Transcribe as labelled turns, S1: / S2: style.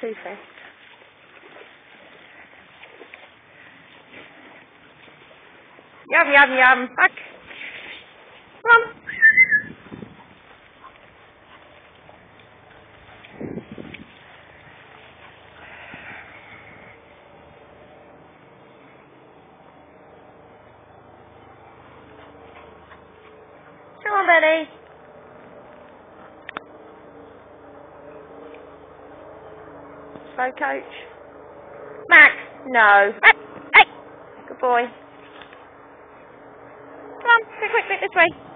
S1: too fast. Yum, yum, yum. Back. Come. Come on, Bennie. Slow coach. Max, no. Max, hey. Good boy. Come on, quick, quick, quick, this way.